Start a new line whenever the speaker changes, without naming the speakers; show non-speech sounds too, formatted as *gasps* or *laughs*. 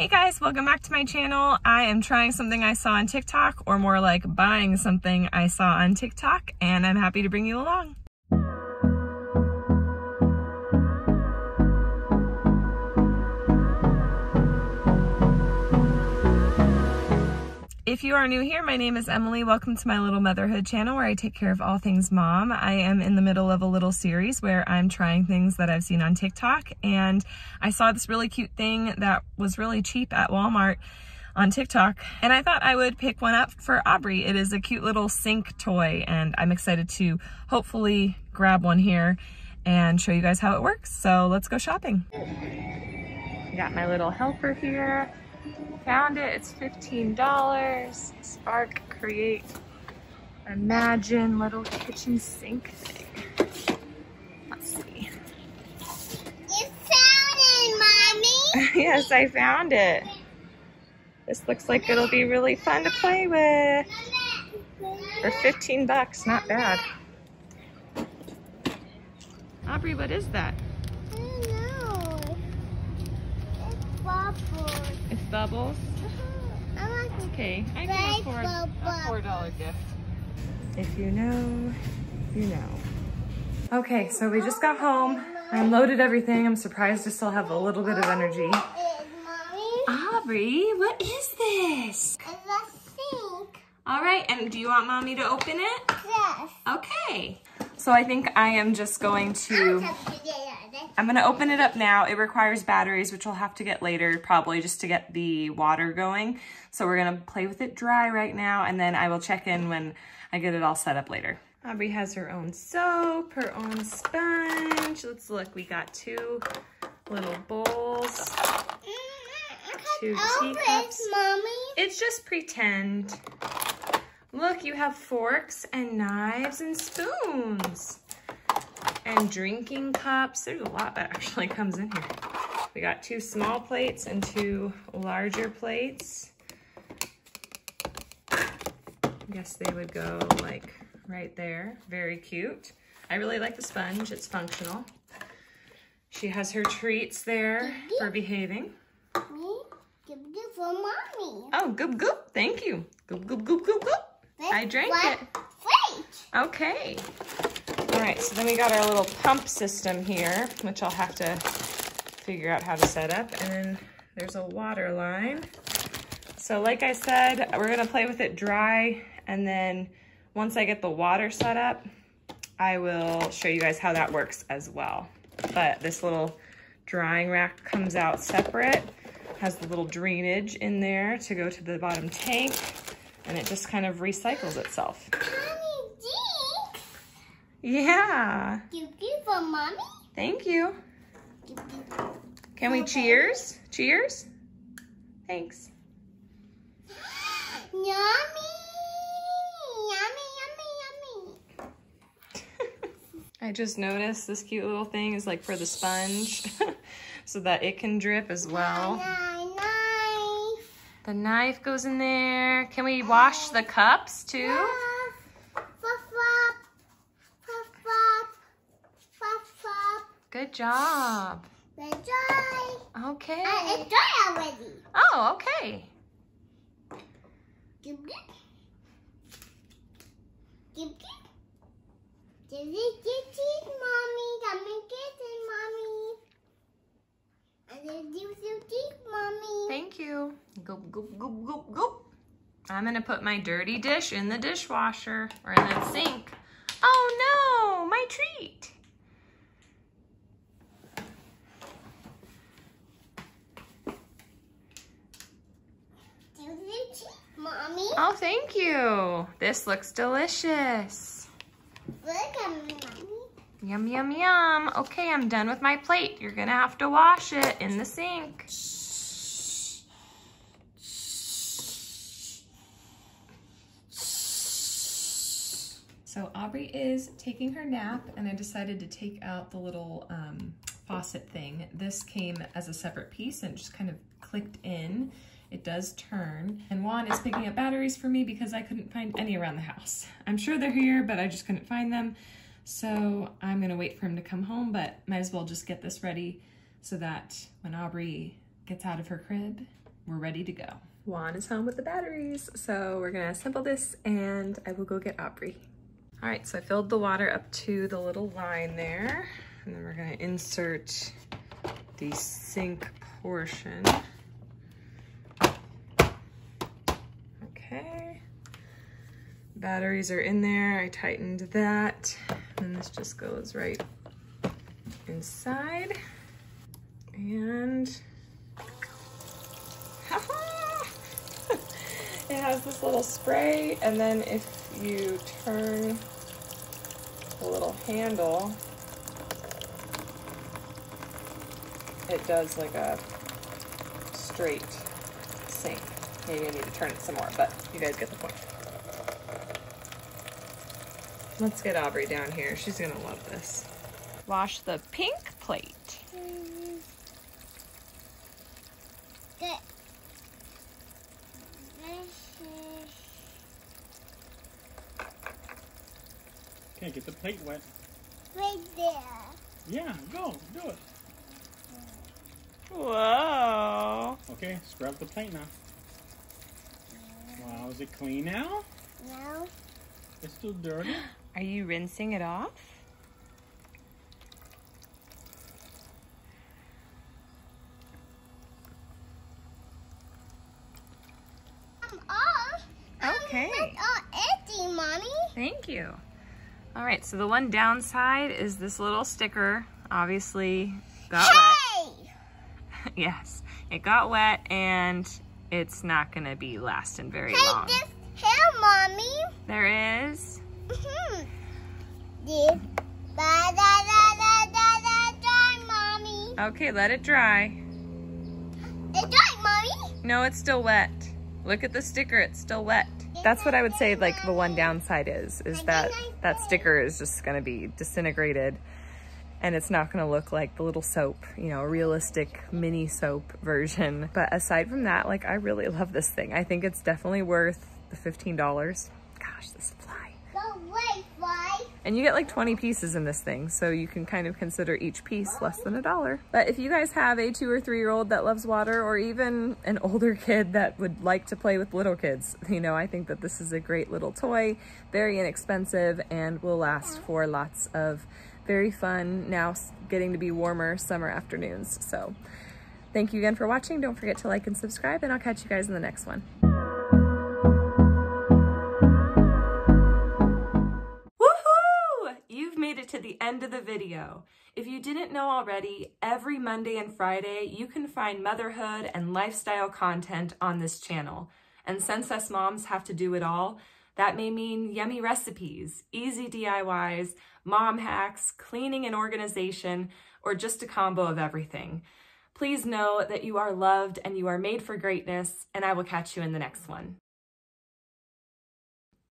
Hey guys, welcome back to my channel. I am trying something I saw on TikTok, or more like buying something I saw on TikTok, and I'm happy to bring you along. If you are new here, my name is Emily. Welcome to my little motherhood channel where I take care of all things mom. I am in the middle of a little series where I'm trying things that I've seen on TikTok and I saw this really cute thing that was really cheap at Walmart on TikTok and I thought I would pick one up for Aubrey. It is a cute little sink toy and I'm excited to hopefully grab one here and show you guys how it works. So let's go shopping. Got my little helper here. Found it, it's $15. Spark Create Imagine little kitchen sink thing. Let's see.
You found it, Mommy. *laughs*
yes, I found it. This looks like it'll be really fun to play with. For 15 bucks, not bad. Aubrey, what is that? Mm-hmm.
I don't know. It's bubbles.
It's bubbles? Uh-huh.
I want
Okay, I can
Right,
afford a four dollar gift. If you know, you know. Okay, so we just got home. I unloaded everything. I'm surprised to still have a little bit of energy.
Mommy.
Aubrey, what is this?
It's a sink.
All right, and do you want mommy to open it?
Yes.
Okay. So I think I am just going to, I'm gonna open it up now. It requires batteries, which we'll have to get later, probably just to get the water going. So we're gonna play with it dry right now, and then I will check in when I get it all set up later. Aubrey has her own soap, her own sponge. Let's look, we got two little bowls. Two teacups. It's just pretend. Look, you have forks and knives and spoons. And drinking cups. There's a lot that actually *laughs* comes in here. We got two small plates and two larger plates. I guess they would go like right there. Very cute. I really like the sponge. It's functional. She has her treats there for behaving.
Me? Give it for Mommy.
Oh, goop goop. Thank you. Goop goop goop goop goop. I drank it.
Wait.
Okay. All right, so then we got our little pump system here, which I'll have to figure out how to set up. And then there's a water line. So like I said, we're gonna play with it dry. And then once I get the water set up, I will show you guys how that works as well. But this little drying rack comes out separate, has the little drainage in there to go to the bottom tank, and it just kind of recycles itself. Yeah,
Give it for Mommy.
thank you. Can we cheers? Cheers? Thanks. *gasps*
Yummy. Yummy, yummy, yummy. *laughs*
I just noticed this cute little thing is like for the sponge *laughs* so that it can drip as well.
Nine.
The knife goes in there. Can we oh. wash the cups too? Good job.
They're dry.
Okay.
Uh, it's dry already.
Oh, okay.
Give it. Give it. Give it, give it, mommy. Come and get it, mommy. And then give it, give mommy.
Thank you. Goop, goop, goop, goop, goop. I'm gonna put my dirty dish in the dishwasher or in the sink. Oh no, my treat.
Give it, mommy.
Oh, thank you. This looks delicious.
Look at me, mommy.
Yum, yum, yum. Okay, I'm done with my plate. You're gonna have to wash it in the sink. So Aubrey is taking her nap and I decided to take out the little um, faucet thing. This came as a separate piece and just kind of clicked in. It does turn. And Juan is picking up batteries for me because I couldn't find any around the house. I'm sure they're here, but I just couldn't find them. So I'm gonna wait for him to come home, but might as well just get this ready so that when Aubrey gets out of her crib, we're ready to go. Juan is home with the batteries, so we're gonna assemble this and I will go get Aubrey. All right, so I filled the water up to the little line there, and then we're gonna insert the sink portion. Okay. Batteries are in there, I tightened that, and this just goes right inside. And *laughs* it has this little spray, and then if you turn the little handle, it does like a straight sink. Maybe I need to turn it some more, but you guys get the point. Let's get Aubrey down here. She's gonna love this. Wash the pink plate.
Good.
Okay, get the plate wet.
Right there.
Yeah, go, do it.
Whoa.
Okay, scrub the plate now. Wow, is it clean now?
No.
It's still dirty. *gasps*
Are you rinsing it off?
I'm off.
Okay.
I'm all empty, mommy.
Thank you. All right, so the one downside is this little sticker obviously got
Hey!
wet. *laughs* yes, it got wet and it's not gonna be lasting very
Hey,
long.
this here, mommy.
There is.
Mm-hmm. This. Da da da da da da da, mommy.
Okay, let it dry.
It's right, mommy.
No, it's still wet. Look at the sticker, it's still wet. That's what I would say like the one downside is, is that that sticker is just gonna be disintegrated and it's not gonna look like the little soap, you know, a realistic mini soap *laughs* version. But aside from that, like I really *laughs* love this thing. I think it's definitely worth the $15. Gosh, this fly.
Go away, fly.
And you get like 20 pieces in this thing, so you can kind of consider each piece less than a dollar. But if you guys have a two or three year old that loves water, or even an *laughs* older kid that would like to play with little kids, you know, I think that this is a great little toy, very inexpensive, and will last for lots of very fun, now getting to be warmer summer afternoons. So thank you again for watching. Don't forget to like and subscribe, and I'll catch you guys in the next one. Woohoo! You've made it to the end of the video. If you didn't know already, every Monday and Friday you can find motherhood and lifestyle content on this channel. And since us moms have to do it all, that may mean yummy recipes, easy DIYs, mom hacks, cleaning and organization, or just a combo of everything. Please know that you are loved and you are made for greatness, and I will catch you in the next one.